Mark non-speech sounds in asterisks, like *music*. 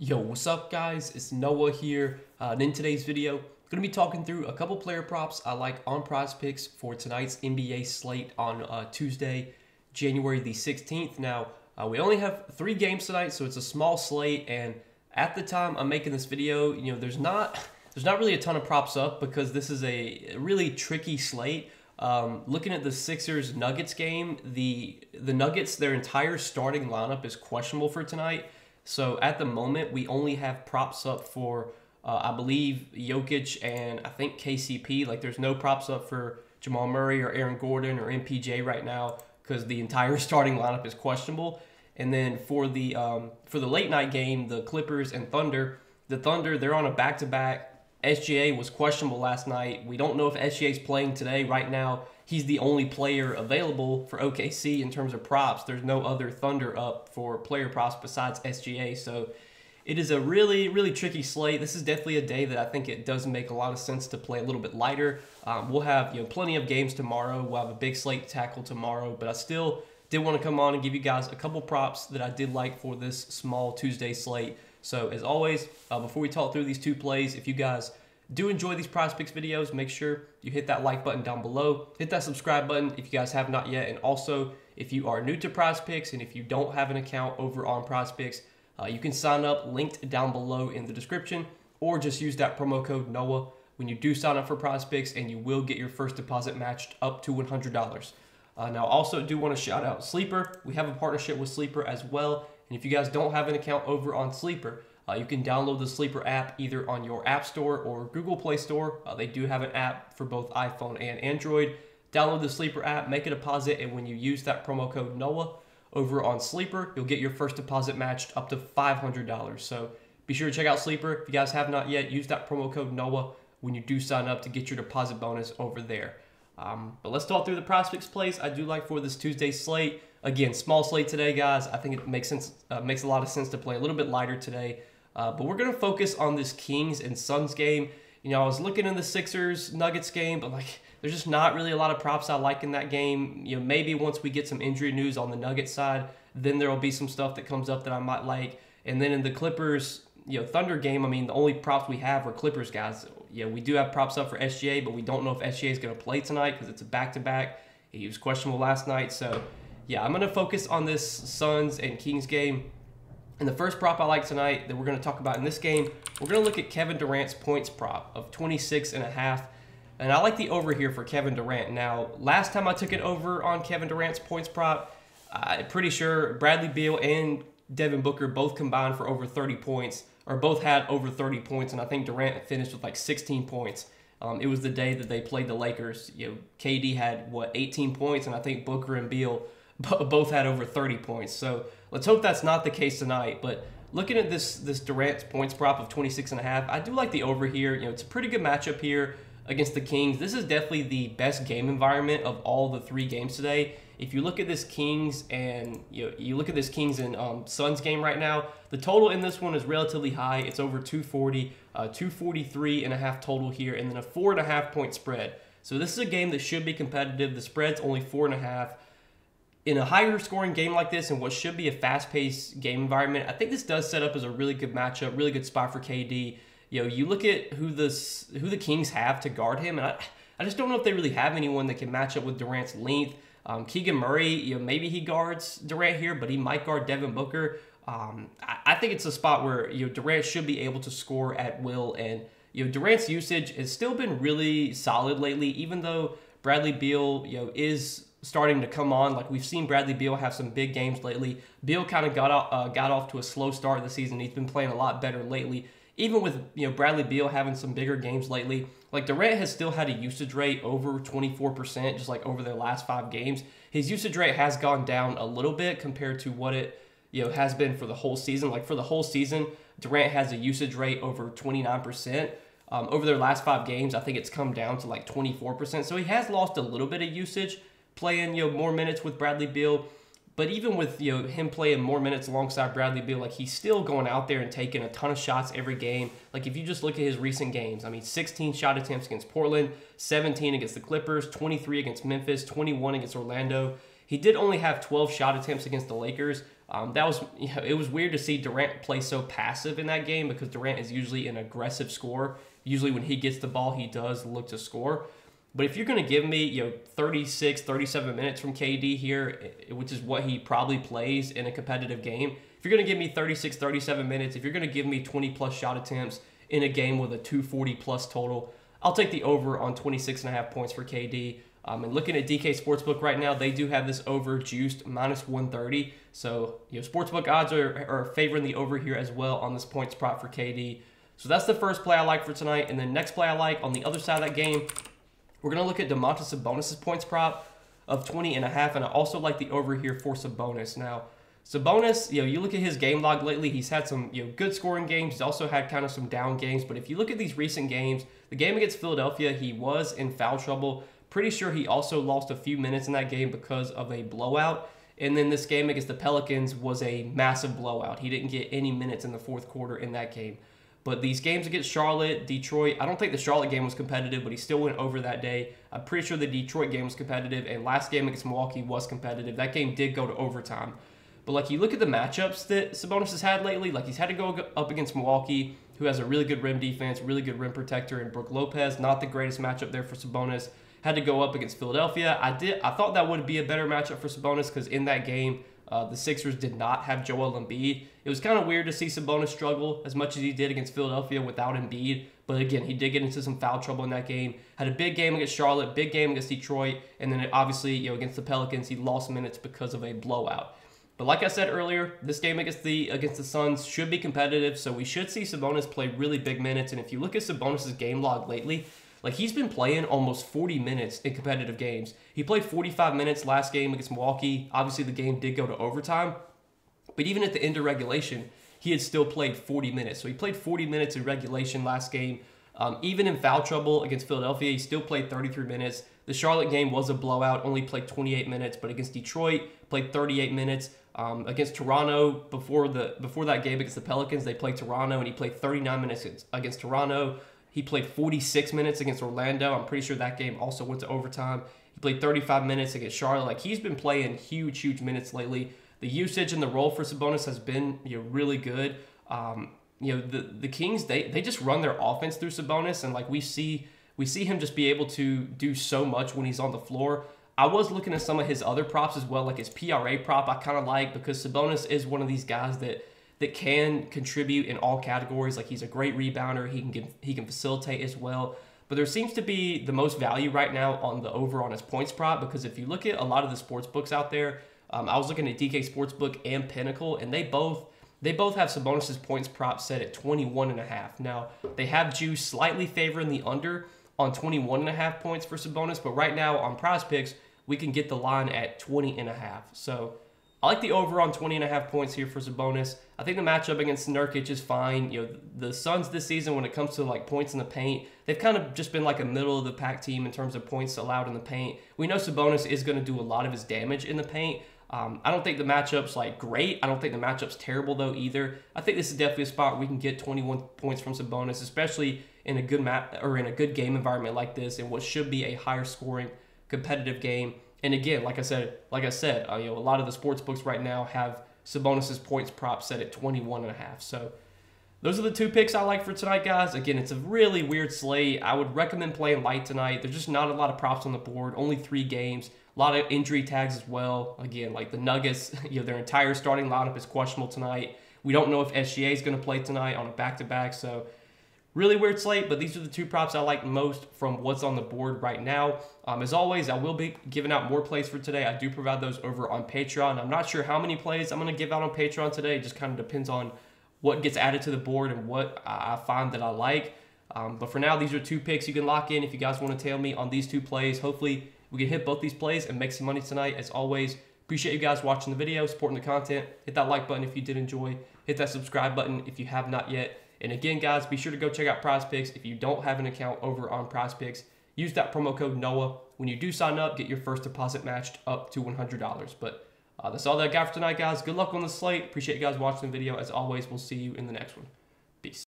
Yo, what's up guys? It's Noah here. Uh, and in today's video, I'm going to be talking through a couple player props I like on PrizePicks for tonight's NBA slate on uh, Tuesday, January the 16th. Now, uh, we only have three games tonight, so it's a small slate. And at the time I'm making this video, you know, there's not there's not really a ton of props up because this is a really tricky slate. Um, looking at the Sixers Nuggets game, the the Nuggets their entire starting lineup is questionable for tonight. So at the moment, we only have props up for, uh, I believe, Jokic and I think KCP. Like, there's no props up for Jamal Murray or Aaron Gordon or MPJ right now because the entire *laughs* starting lineup is questionable. And then for the um, for the late night game, the Clippers and Thunder, the Thunder they're on a back to back. SGA was questionable last night. We don't know if SGA is playing today. Right now, he's the only player available for OKC in terms of props. There's no other Thunder up for player props besides SGA. So it is a really, really tricky slate. This is definitely a day that I think it does make a lot of sense to play a little bit lighter. Um, we'll have you know plenty of games tomorrow. We'll have a big slate tackle tomorrow, but I still did want to come on and give you guys a couple props that I did like for this small Tuesday slate. So as always, uh, before we talk through these two plays, if you guys do enjoy these PrizePicks videos, make sure you hit that like button down below. Hit that subscribe button if you guys have not yet. And also, if you are new to PrizePicks and if you don't have an account over on PrizePicks, uh, you can sign up linked down below in the description or just use that promo code NOAH when you do sign up for PrizePicks and you will get your first deposit matched up to $100. Uh, now, also do want to shout out Sleeper. We have a partnership with Sleeper as well. And if you guys don't have an account over on Sleeper, uh, you can download the Sleeper app either on your App Store or Google Play Store. Uh, they do have an app for both iPhone and Android. Download the Sleeper app, make a deposit, and when you use that promo code NOAH over on Sleeper, you'll get your first deposit matched up to $500. So be sure to check out Sleeper. If you guys have not yet, use that promo code NOAH when you do sign up to get your deposit bonus over there. Um, but let's talk through the PrizePicks plays I do like for this Tuesday slate. Again, small slate today, guys. I think it makes sense. Uh, makes a lot of sense to play a little bit lighter today. Uh, but we're going to focus on this Kings and Suns game. You know, I was looking in the Sixers Nuggets game, but like, there's just not really a lot of props I like in that game. You know, maybe once we get some injury news on the Nuggets side, then there will be some stuff that comes up that I might like. And then in the Clippers, you know, Thunder game, I mean, the only props we have are Clippers guys. Yeah, we do have props up for SGA, but we don't know if SGA is going to play tonight because it's a back to back. He was questionable last night. So, yeah, I'm going to focus on this Suns and Kings game. And the first prop I like tonight that we're going to talk about in this game, we're going to look at Kevin Durant's points prop of 26 and a half. And I like the over here for Kevin Durant. Now, last time I took it over on Kevin Durant's points prop, I'm pretty sure Bradley Beal and Devin Booker both combined for over 30 points, or both had over 30 points, and I think Durant finished with like 16 points. Um, it was the day that they played the Lakers. You know, KD had what 18 points, and I think Booker and Beal *laughs* both had over 30 points. So let's hope that's not the case tonight. But looking at this this Durant points prop of 26 and a half, I do like the over here. You know, it's a pretty good matchup here against the Kings. This is definitely the best game environment of all the three games today. If you look at this Kings and you know, you look at this Kings and um, Suns game right now, the total in this one is relatively high. It's over 240, uh, 243 and a half total here, and then a four and a half point spread. So this is a game that should be competitive. The spread's only four and a half in a higher scoring game like this and what should be a fast paced game environment, I think this does set up as a really good matchup, really good spot for KD. You know, you look at who the who the Kings have to guard him, and I, I just don't know if they really have anyone that can match up with Durant's length. Um, Keegan Murray, you know, maybe he guards Durant here, but he might guard Devin Booker. Um, I, I think it's a spot where you know Durant should be able to score at will, and you know Durant's usage has still been really solid lately, even though Bradley Beal, you know, is starting to come on. Like we've seen Bradley Beal have some big games lately. Beal kind of got off, uh, got off to a slow start the season. He's been playing a lot better lately. Even with you know Bradley Beal having some bigger games lately, like Durant has still had a usage rate over 24%, just like over their last five games. His usage rate has gone down a little bit compared to what it you know has been for the whole season. Like for the whole season, Durant has a usage rate over 29%. Um, over their last five games, I think it's come down to like 24%. So he has lost a little bit of usage playing you know more minutes with Bradley Beal. But even with you know him playing more minutes alongside Bradley Beal, like he's still going out there and taking a ton of shots every game. Like if you just look at his recent games, I mean, 16 shot attempts against Portland, 17 against the Clippers, 23 against Memphis, 21 against Orlando. He did only have 12 shot attempts against the Lakers, Um, that was *laughs* you know, it was weird to see Durant play so passive in that game because Durant is usually an aggressive scorer. Usually when he gets the ball, he does look to score. But if you're going to give me, you know, 36, 37 minutes from KD here, which is what he probably plays in a competitive game, if you're going to give me 36, 37 minutes, if you're going to give me 20 plus shot attempts in a game with a 240 plus total, I'll take the over on 26 and a half points for KD. Um, and looking at DK Sportsbook right now, they do have this over juiced minus 130. So, you know, Sportsbook odds are, are favoring the over here as well on this points prop for KD. So that's the first play I like for tonight. And then next play I like on the other side of that game, we're going to look at Domantas Sabonis' points prop of 20 and a half, and I also like the over here for Sabonis. Now, Sabonis, you know, you look at his game log lately, he's had some, you know, good scoring games. He's also had kind of some down games, but if you look at these recent games, the game against Philadelphia, he was in foul trouble. Pretty sure he also lost a few minutes in that game because of a blowout. And then this game against the Pelicans was a massive blowout. He didn't get any minutes in the fourth quarter in that game. But these games against Charlotte, Detroit, I don't think the Charlotte game was competitive, but he still went over that day. I'm pretty sure the Detroit game was competitive, and last game against Milwaukee was competitive. That game did go to overtime. But like you look at the matchups that Sabonis has had lately, like he's had to go up against Milwaukee, who has a really good rim defense, really good rim protector, and Brook Lopez, not the greatest matchup there for Sabonis. Had to go up against Philadelphia. I did. I thought that would be a better matchup for Sabonis because in that game uh, the Sixers did not have Joel Embiid. It was kind of weird to see Sabonis struggle as much as he did against Philadelphia without Embiid. But again, he did get into some foul trouble in that game. Had a big game against Charlotte, big game against Detroit, and then obviously, you know, against the Pelicans, he lost minutes because of a blowout. But like I said earlier, this game against the against the Suns should be competitive, so we should see Sabonis play really big minutes. And if you look at Sabonis' game log lately, like he's been playing almost 40 minutes in competitive games. He played 45 minutes last game against Milwaukee. Obviously, the game did go to overtime, but even at the end of regulation, he had still played 40 minutes. So he played 40 minutes in regulation last game. Um, even in foul trouble against Philadelphia, he still played 33 minutes. The Charlotte game was a blowout, only played 28 minutes, but against Detroit, played 38 minutes. Um, against Toronto, before the before that game against the Pelicans, they played Toronto, and he played 39 minutes against Toronto. He played 46 minutes against Orlando. I'm pretty sure that game also went to overtime. He played 35 minutes against Charlotte. Like he's been playing huge, huge minutes lately. The usage and the role for Sabonis has been you know really good. Um, you know the the Kings they they just run their offense through Sabonis, and like we see we see him just be able to do so much when he's on the floor. I was looking at some of his other props as well, like his PRA prop. I kind of like because Sabonis is one of these guys that that can contribute in all categories. Like he's a great rebounder. He can give, he can facilitate as well. But there seems to be the most value right now on the over on his points prop because if you look at a lot of the sports books out there, um, I was looking at DK Sportsbook and Pinnacle, and they both they both have Sabonis's points prop set at 21 and a half. Now they have juice slightly favoring the under on 21 and a half points for Sabonis, but right now on PrizePicks we can get the line at 20 and a half. So I like the over on 20 and a half points here for Sabonis. I think the matchup against Nurkic is fine. You know, the Suns this season, when it comes to like points in the paint, they've kind of just been like a middle of the pack team in terms of points allowed in the paint. We know Sabonis is going to do a lot of his damage in the paint. Um, I don't think the matchup's like great. I don't think the matchup's terrible though either. I think this is definitely a spot we can get 21 points from Sabonis, especially in a good map or in a good game environment like this, in what should be a higher scoring competitive game. And again, like I said, like I said, uh, you know, a lot of the sports books right now have Sabonis's points prop set at 21 and a half. So those are the two picks I like for tonight, guys. Again, it's a really weird slate. I would recommend playing light tonight. There's just not a lot of props on the board. Only three games. A lot of injury tags as well. Again, like the Nuggets, *laughs* you know, their entire starting lineup is questionable tonight. We don't know if SGA is going to play tonight on a back-to-back. So Really weird slate, but these are the two props I like most from what's on the board right now. Um, as always, I will be giving out more plays for today. I do provide those over on Patreon. I'm not sure how many plays I'm going to give out on Patreon today. It just kind of depends on what gets added to the board and what I find that I like. Um, but for now, these are two picks you can lock in if you guys want to tail me on these two plays. Hopefully, we can hit both these plays and make some money tonight. As always, appreciate you guys watching the video, supporting the content. Hit that like button if you did enjoy. Hit that subscribe button if you have not yet. And again, guys, be sure to go check out PrizePicks. If you don't have an account over on PrizePicks, use that promo code NOAH. When you do sign up, get your first deposit matched up to $100. But uh, that's all that I got for tonight, guys. Good luck on the slate. Appreciate you guys watching the video. As always, we'll see you in the next one. Peace.